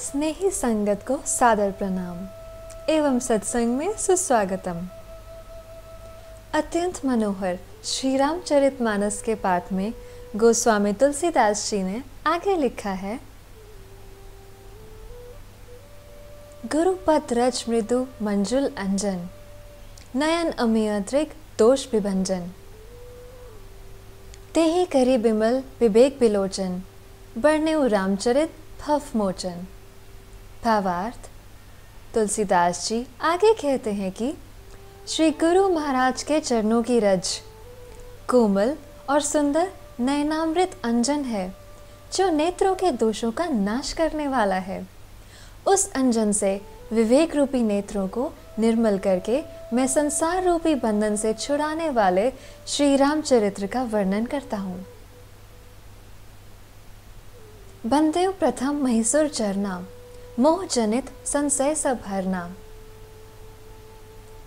स्नेही संगत को सादर प्रणाम एवं सत्संग में सुस्वागतम। अत्यंत मनोहर श्री रामचरित मानस के पाठ में गोस्वामी तुलसीदास जी ने आगे लिखा है, गुरुपद रज मृदु मंजुल अंजन, नयन अमियद्रिक दोष विभंजन। ते करी बिमल विवेक बिलोचन बरने रामचरित भव मोचन। भावार्थ तुलसीदास जी आगे कहते हैं कि, श्री गुरु महाराज के चरणों की रज, कोमल और सुंदर नयनामृत अंजन है, जो नेत्रों के दोषों का नाश करने वाला है। उस अंजन से विवेक रूपी नेत्रों को निर्मल करके मैं संसार रूपी बंधन से छुड़ाने वाले श्री रामचरित्र का वर्णन करता हूँ। बंदेव प्रथम महिसुर चरना मोह जनित संशय सब हरना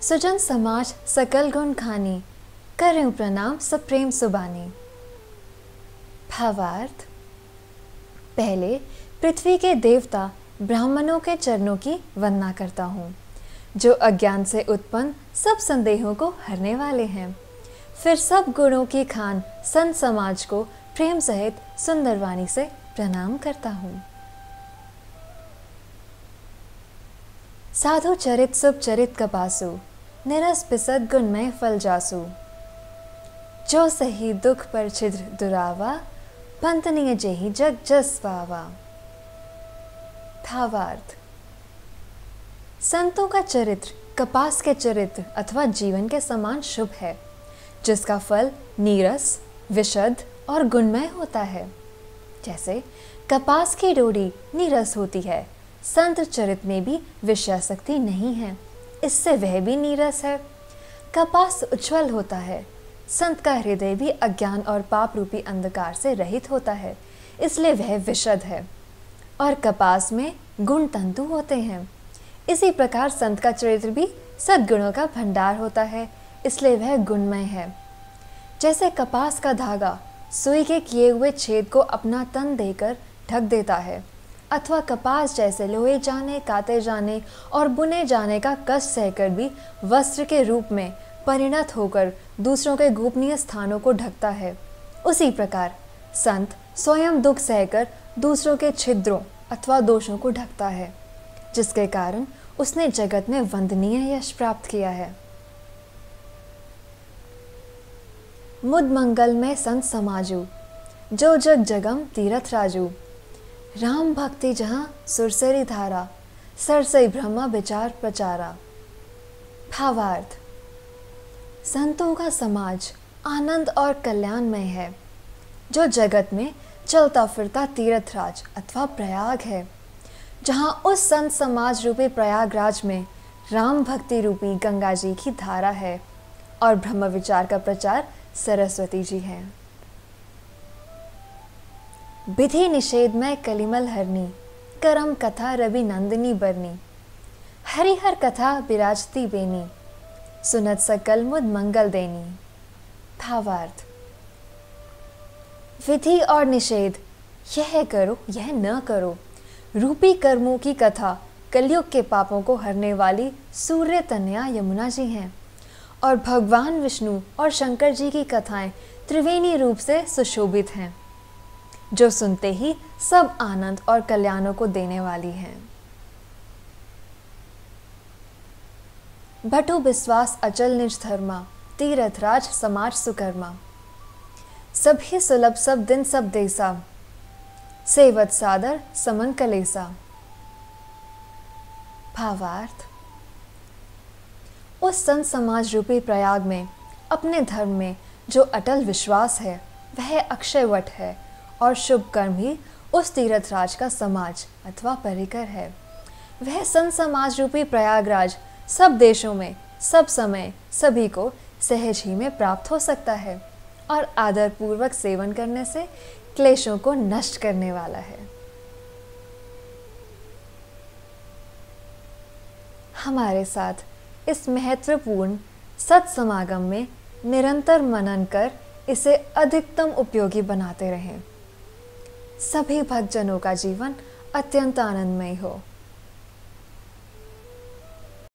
सुजन समाज सकल गुण खानी, करें प्रणाम सब प्रेम सुबानी। भावार्थ, पहले पृथ्वी के देवता ब्राह्मणों के चरणों की वंदना करता हूँ, जो अज्ञान से उत्पन्न सब संदेहों को हरने वाले हैं। फिर सब गुणों की खान संत समाज को प्रेम सहित सुंदरवाणी से प्रणाम करता हूँ। साधु चरित सुप चरित कपासु निरस पिसद गुणमय फल जासु। जो सही दुख पर छिद्र दुरावा पंतनीय जेही जग जस पावा। भावार्थ संतों का चरित्र, कपास के चरित्र अथवा जीवन के समान शुभ है, जिसका फल नीरस, विशद और गुणमय होता है। जैसे, कपास की डोरी नीरस होती है संत चरित में भी विषयाशक्ति नहीं है। इससे वह भी नीरस है। कपास उज्ज्वल होता है। संत का हृदय भी अज्ञान और पाप रूपी अंधकार से रहित होता है, इसलिए वह विशद है। और कपास में गुण तंतु होते हैं। इसी प्रकार संत का चरित्र भी सद्गुणों का भंडार होता है, इसलिए वह गुणमय है। जैसे कपास का धागा सुई के किए हुए छेद को अपना तन देकर ढक देता है अथवा कपास जैसे लोहे जाने काते जाने और बुने जाने का कष्ट सहकर भी वस्त्र के रूप में परिणत होकर दूसरों के गोपनीय स्थानों को ढकता है। उसी प्रकार संत स्वयं दुख सहकर दूसरों के छिद्रों अथवा दोषों को ढकता है, जिसके कारण उसने जगत में वंदनीय यश प्राप्त किया है। मुद मंगल में संत समाजू, जो जग जगम तीरथ राजू राम भक्ति जहाँ सुरसरी धारा, सरसई ब्रह्मा विचार प्रचारा। भावार्थ, संतों का समाज आनंद और कल्याणमय है, जो जगत में चलता फिरता तीर्थराज अथवा प्रयाग है, जहाँ उस संत समाज रूपी प्रयागराज में राम भक्ति रूपी गंगा जी की धारा है और ब्रह्म विचार का प्रचार सरस्वती जी हैं। विधि निषेध में कलिमल हरनी करम कथा रवि नंदिनी बरनी हरिहर कथा विराजती बेनी, सुनत सकल मुद मंगल देनी। भावार्थ, विधि और निषेध, यह करो, यह न करो। रूपी कर्मों की कथा, कलयुग के पापों को हरने वाली सूर्य तन्या यमुना जी हैं। और भगवान विष्णु और शंकर जी की कथाएँ त्रिवेणी रूप से सुशोभित हैं। जो सुनते ही सब आनंद और कल्याणों को देने वाली हैं। भटु विश्वास अचल निज धर्मा तीरथ राज समाज सुकर्मा। सभी सुलभ सब दिन सब देसा। सेवत सादर समन कलेसा। भावार्थ, उस संत समाज रूपी प्रयाग में, अपने धर्म में जो अटल विश्वास है, वह अक्षयवट है। और शुभ कर्म ही उस तीर्थ राज का समाज अथवा परिकर है। वह संत समाज रूपी प्रयागराज सब देशों में, सब समय, सभी को सहज ही में प्राप्त हो सकता है और आदर पूर्वक सेवन करने से क्लेशों को नष्ट करने वाला है। हमारे साथ इस महत्वपूर्ण सत्समागम में निरंतर मनन कर इसे अधिकतम उपयोगी बनाते रहें। सभी भक्तजनों का जीवन अत्यंत आनंदमय हो।